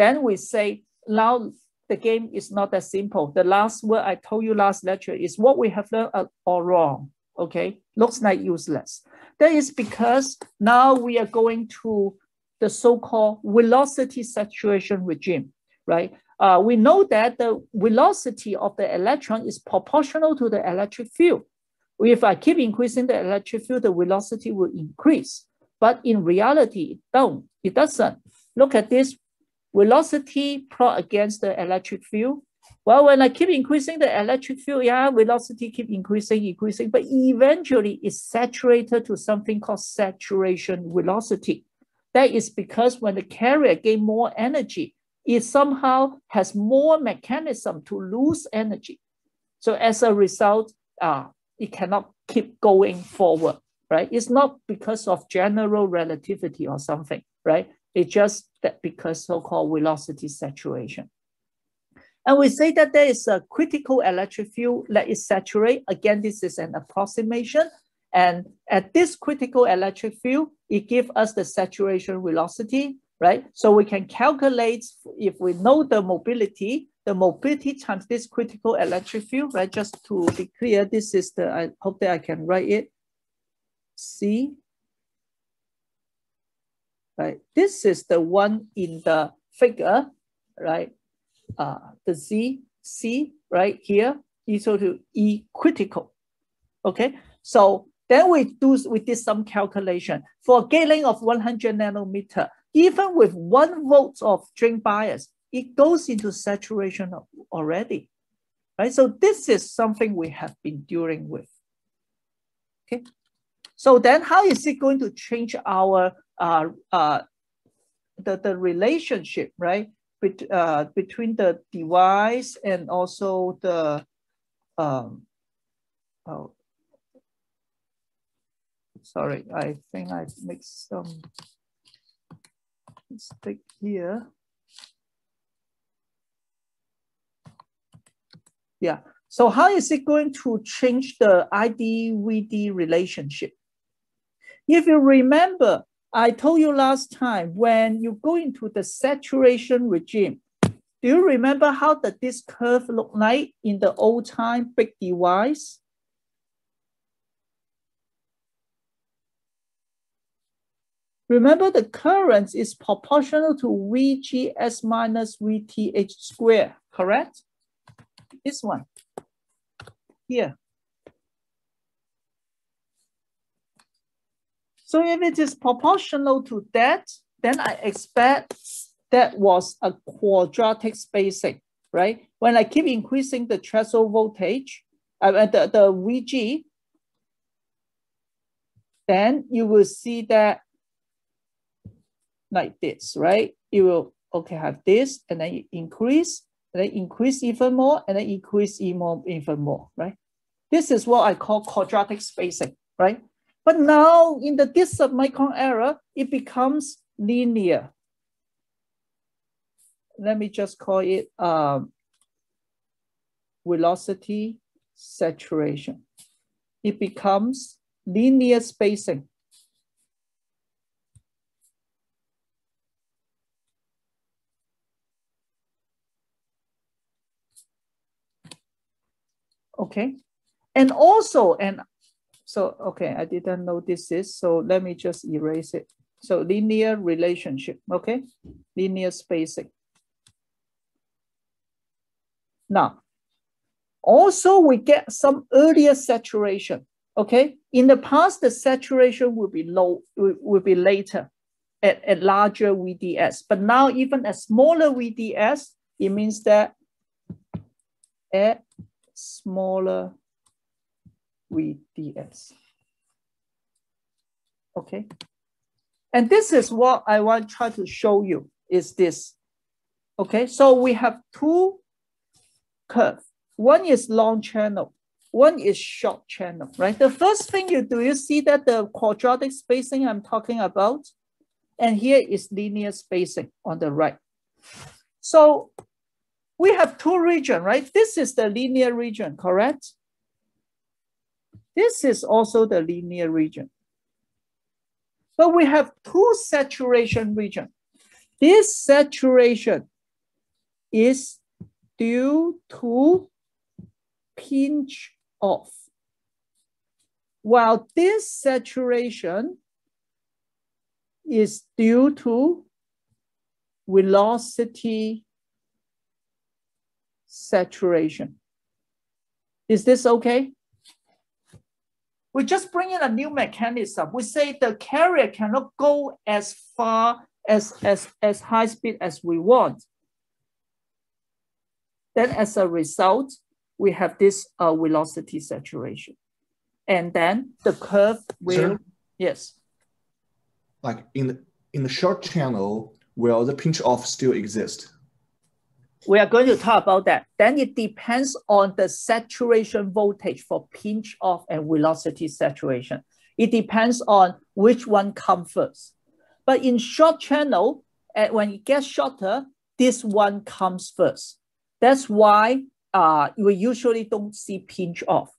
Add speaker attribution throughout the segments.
Speaker 1: then we say, now the game is not that simple. The last word I told you last lecture is what we have learned all wrong, okay? Looks like useless. That is because now we are going to the so-called velocity saturation regime, right? Uh, we know that the velocity of the electron is proportional to the electric field. If I keep increasing the electric field, the velocity will increase. But in reality, it don't. It doesn't. Look at this velocity plot against the electric field. Well, when I keep increasing the electric field, yeah, velocity keep increasing, increasing, but eventually it's saturated to something called saturation velocity. That is because when the carrier gain more energy, it somehow has more mechanism to lose energy. So as a result, uh, it cannot keep going forward, right? It's not because of general relativity or something, right? It's just that because so-called velocity saturation. And we say that there is a critical electric field that is saturate. Again, this is an approximation. And at this critical electric field, it gives us the saturation velocity, right? So we can calculate, if we know the mobility, the mobility times this critical electric field, right? Just to be clear, this is the, I hope that I can write it. C, right? This is the one in the figure, right? Uh, the Z, C, right here, equal to E critical, okay? So then we do, we did some calculation. For gate length of 100 nanometer, even with one volt of drain bias, it goes into saturation already, right? So this is something we have been dealing with, okay? So then how is it going to change our, uh, uh, the, the relationship, right? Bet, uh, between the device and also the, um, oh, sorry, I think I mixed some mistake here. Yeah. So how is it going to change the ID-VD relationship? If you remember, I told you last time, when you go into the saturation regime, do you remember how the, this curve look like in the old time big device? Remember the current is proportional to VGS minus VTH square, correct? this one here. So if it is proportional to that, then I expect that was a quadratic spacing, right? When I keep increasing the threshold voltage, uh, the, the VG, then you will see that like this, right? You will, okay, have this, and then you increase, and then increase even more, and then increase even more, even more, right? This is what I call quadratic spacing, right? But now in the this submicron era, it becomes linear. Let me just call it um, velocity saturation. It becomes linear spacing. Okay. And also, and so, okay, I didn't notice this so let me just erase it. So linear relationship, okay? Linear spacing. Now, also we get some earlier saturation, okay? In the past, the saturation will be low, will, be later at, at larger VDS. But now even a smaller VDS, it means that at smaller VDS. Okay. And this is what I want to try to show you is this. Okay, so we have two curves. One is long channel, one is short channel, right? The first thing you do, you see that the quadratic spacing I'm talking about, and here is linear spacing on the right. So we have two region, right? This is the linear region, correct? This is also the linear region. But we have two saturation region. This saturation is due to pinch off. While this saturation is due to velocity saturation. Is this okay? We just bring in a new mechanism. We say the carrier cannot go as far as, as, as high speed as we want. Then as a result, we have this uh, velocity saturation. And then the curve will, Sir? yes.
Speaker 2: Like in the, in the short channel, will the pinch off still exist?
Speaker 1: We are going to talk about that. Then it depends on the saturation voltage for pinch off and velocity saturation. It depends on which one comes first. But in short channel, when it gets shorter, this one comes first. That's why uh, we usually don't see pinch off.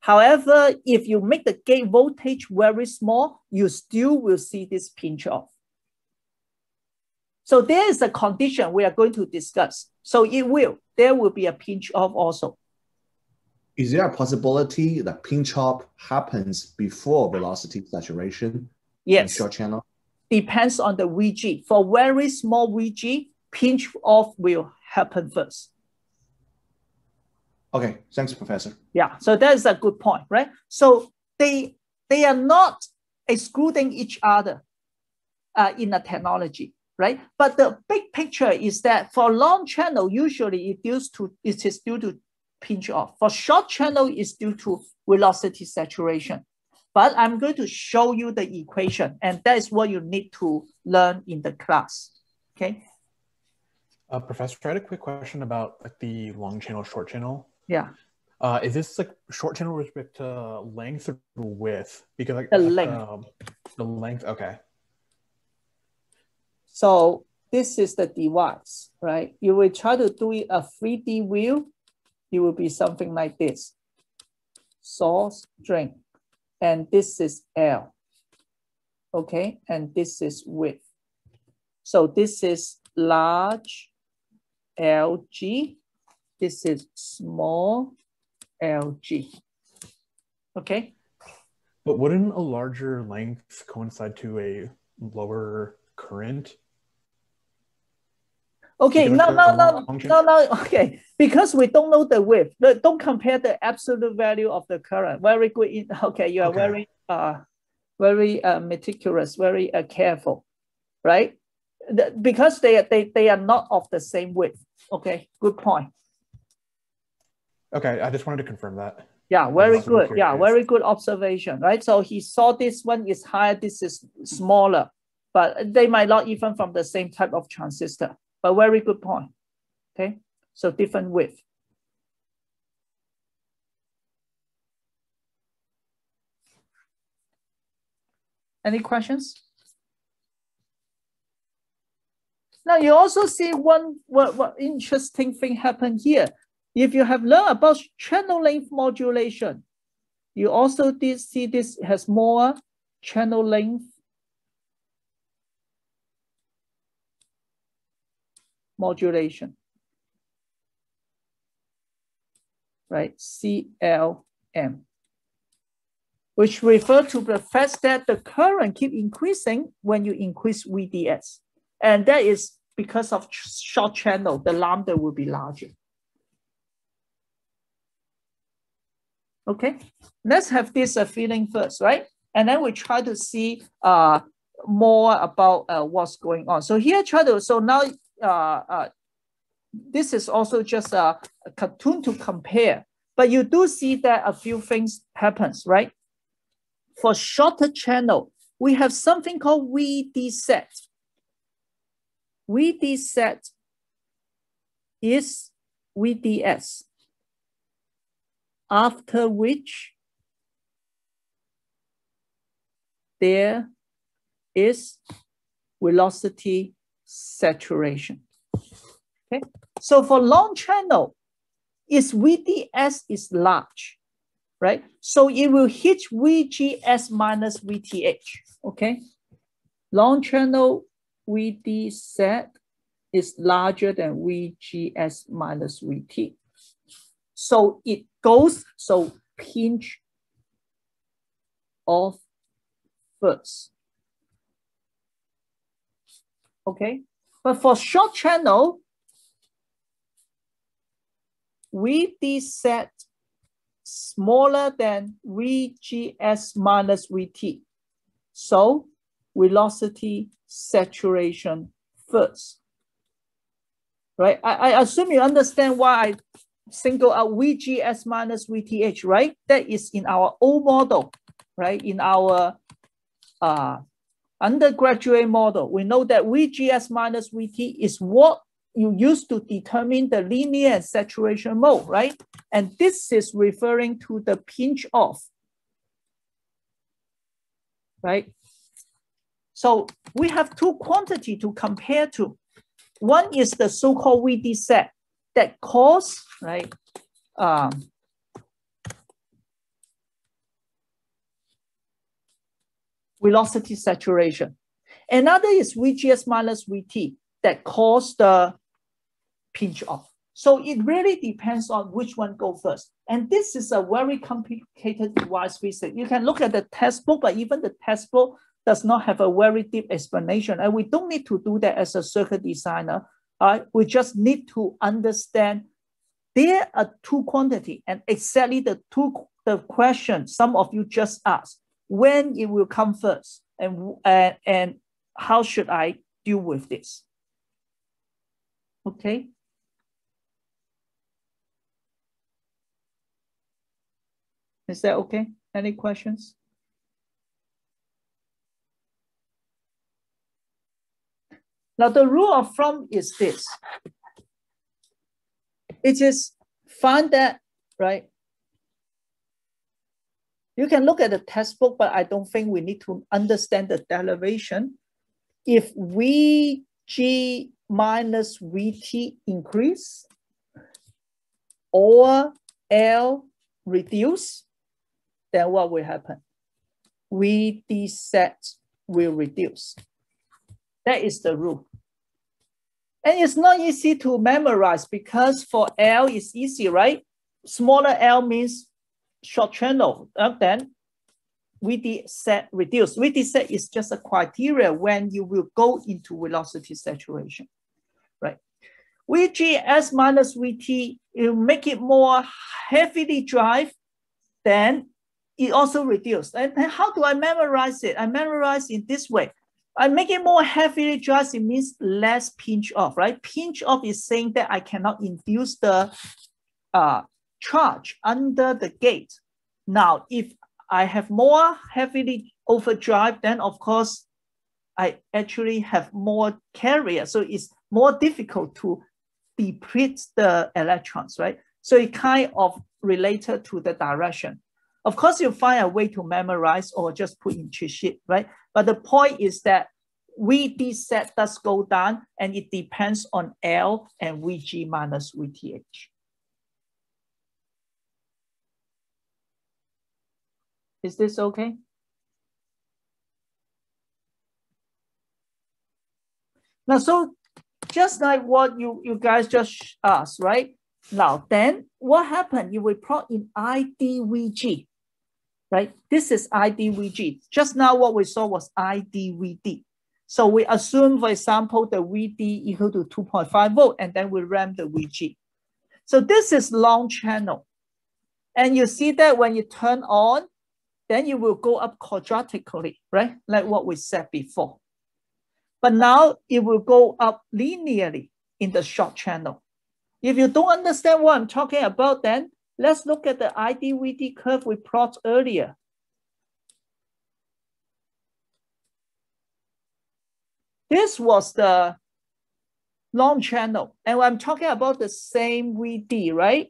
Speaker 1: However, if you make the gate voltage very small, you still will see this pinch off. So there is a condition we are going to discuss. So it will, there will be a pinch off also.
Speaker 2: Is there a possibility that pinch off happens before velocity saturation?
Speaker 1: Yes.
Speaker 2: short channel?
Speaker 1: Depends on the VG. For very small VG, pinch off will happen first.
Speaker 2: Okay, thanks, Professor.
Speaker 1: Yeah, so that is a good point, right? So they they are not excluding each other uh, in a technology right? But the big picture is that for long channel, usually it due to it is due to pinch off. For short channel, it's due to velocity saturation. But I'm going to show you the equation, and that is what you need to learn in the class. Okay.
Speaker 3: Uh, Professor, I had a quick question about like the long channel, short channel.
Speaker 1: Yeah.
Speaker 3: Uh, is this like short channel with respect to length or width? Because like
Speaker 1: the length.
Speaker 3: Um, the length. Okay.
Speaker 1: So this is the device, right? You will try to do it a 3D view, it will be something like this. Source string, and this is L, okay? And this is width. So this is large LG, this is small LG, okay?
Speaker 3: But wouldn't a larger length coincide to a lower current?
Speaker 1: Okay, no, no, no, no, no. Okay, because we don't know the width. Don't compare the absolute value of the current. Very good. Okay, you are okay. very, uh, very uh, meticulous, very uh, careful, right? The, because they, they, they are not of the same width. Okay, good point.
Speaker 3: Okay, I just wanted to confirm that.
Speaker 1: Yeah, very good. Yeah, very good observation, right? So he saw this one is higher, this is smaller but they might not even from the same type of transistor, but very good point, okay? So different width. Any questions? Now you also see one what, what interesting thing happen here. If you have learned about channel length modulation, you also did see this has more channel length modulation, right? CLM, which refer to the fact that the current keep increasing when you increase VDS. And that is because of short channel, the lambda will be larger. Okay, let's have this uh, feeling first, right? And then we try to see uh, more about uh, what's going on. So here, try to, so now Uh, uh, this is also just a, a, cartoon to compare, but you do see that a few things happens, right? For shorter channel, we have something called VD set. VD set is VDS, after which there is velocity saturation. Okay, so for long channel, its VDS is large, right? So it will hit VGS minus VTH, okay? Long channel VD set is larger than VGS minus VT. So it goes, so pinch off first. Okay, but for short channel, VD set smaller than VGS minus VT. So velocity saturation first. Right? I, I assume you understand why I single out VGS minus VTH, right? That is in our old model, right? In our uh, undergraduate model, we know that VGS minus VT is what you use to determine the linear saturation mode, right? And this is referring to the pinch off, right? So we have two quantity to compare to. One is the so-called VD set that cause, right, um, velocity saturation. Another is VGS minus VT that cause the pinch off. So it really depends on which one go first. And this is a very complicated device physics. You can look at the textbook, but even the textbook does not have a very deep explanation. And we don't need to do that as a circuit designer. Uh, we just need to understand there are two quantity and exactly the two the question some of you just asked when it will come first and, uh, and how should I deal with this? Okay. Is that okay? Any questions? Now the rule of thumb is this. It is find that, right? You can look at the textbook, but I don't think we need to understand the derivation. If VG minus VT increase or L reduce, then what will happen? VD set will reduce. That is the rule. And it's not easy to memorize because for L it's easy, right? Smaller L means short channel. Uh, then VD set reduce. VD set is just a criteria when you will go into velocity saturation, right? VGS minus VT, you make it more heavily drive, then it also reduced. And, and how do I memorize it? I memorize in this way. I make it more heavily drive, it means less pinch off, right? Pinch off is saying that I cannot induce the uh, charge under the gate. Now, if I have more heavily overdrive, then of course, I actually have more carrier. So it's more difficult to deplete the electrons, right? So it kind of related to the direction. Of course, you find a way to memorize or just put in cheat sheet, right? But the point is that VD set does go down and it depends on L and VG minus VTH. Is this okay? Now, so just like what you, you guys just asked, right? Now, then what happened? You will plot in IDVG right? This is IDVG. Just now what we saw was IDVD. So we assume, for example, the VD equal to 2.5 volt, and then we ramp the VG. So this is long channel. And you see that when you turn on, then you will go up quadratically, right? Like what we said before. But now it will go up linearly in the short channel. If you don't understand what I'm talking about, then Let's look at the IDVD curve we plot earlier. This was the long channel. And I'm talking about the same VD, right?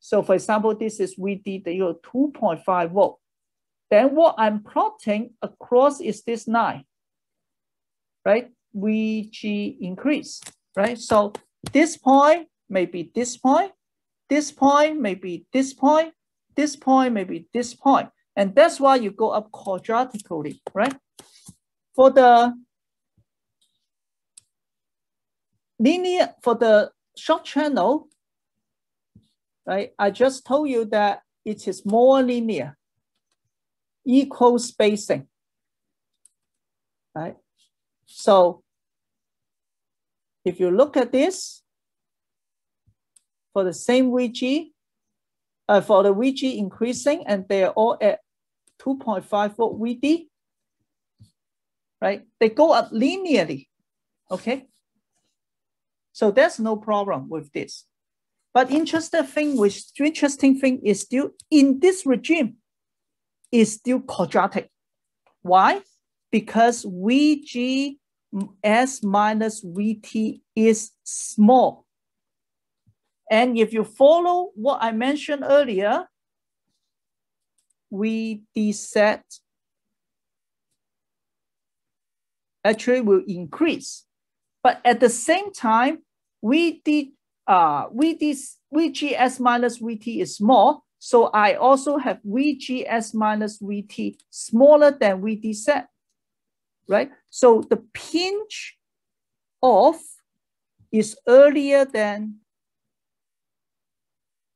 Speaker 1: So for example, this is VD, the 2.5 volt. Then what I'm plotting across is this line, right? VG increase, right? So this point may be this point, this point, maybe this point, this point, maybe this point. And that's why you go up quadratically, right? For the linear for the short channel, right? I just told you that it is more linear, equal spacing, right? So if you look at this, for the same VG, uh, for the VG increasing, and they are all at 2.5 volt VD, right? They go up linearly, okay? So there's no problem with this. But interesting thing, which interesting thing is still in this regime is still quadratic. Why? Because VG S minus VT is small. And if you follow what I mentioned earlier, VD set actually will increase. But at the same time, VD, uh, VD, VGS minus VT is small. So I also have VGS minus VT smaller than VD set right? So the pinch off is earlier than,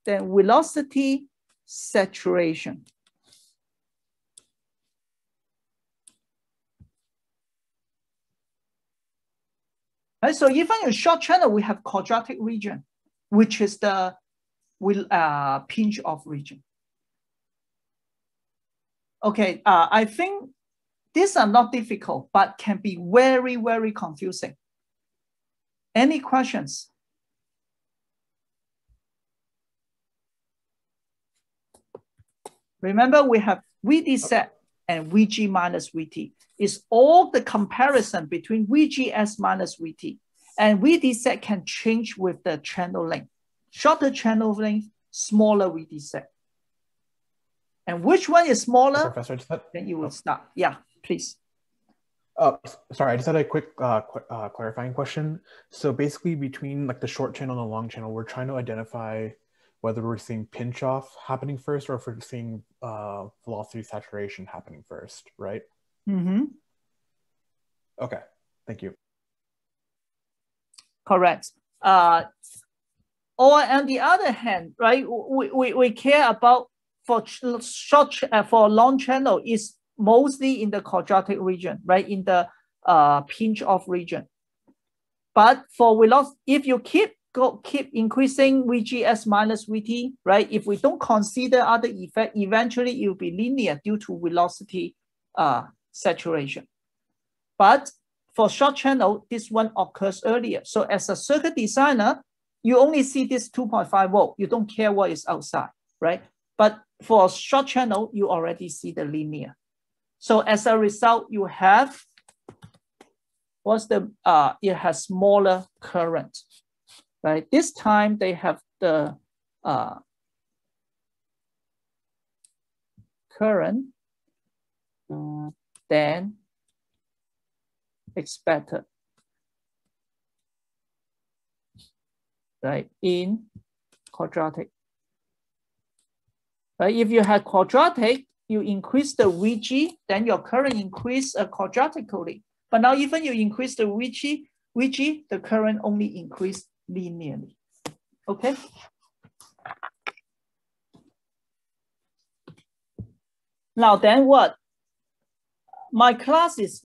Speaker 1: than velocity saturation. Right, so even in short channel, we have quadratic region, which is the will a pinch off region. Okay, uh, I think these are not difficult, but can be very, very confusing. Any questions? Remember, we have VD set and VG minus VT. It's all the comparison between VGS minus VT. And VD set can change with the channel length. Shorter channel length, smaller VD set. And which one is smaller? Professor, then you will start. Yeah please.
Speaker 3: Uh, sorry, I just had a quick uh, qu uh, clarifying question. So basically between like the short channel and the long channel, we're trying to identify whether we're seeing pinch off happening first or if we're seeing uh, velocity saturation happening first, right?
Speaker 1: Mm-hmm.
Speaker 3: Okay, thank you.
Speaker 1: Correct. Uh, or on the other hand, right, we, we, we care about for short, uh, for long channel is mostly in the quadratic region, right? In the uh, pinch off region. But for velocity, if you keep go keep increasing VGS minus VT, right? If we don't consider other effect, eventually it will be linear due to velocity uh, saturation. But for short channel, this one occurs earlier. So as a circuit designer, you only see this 2.5 volt. You don't care what is outside, right? But for a short channel, you already see the linear. So as a result, you have what's the uh it has smaller current, right? This time they have the uh current uh, than expected, right? In quadratic. Right? If you had quadratic, you increase the VG, then your current increase uh, quadratically. But now even you increase the VG, VG, the current only increase linearly. Okay. Now then what? My class is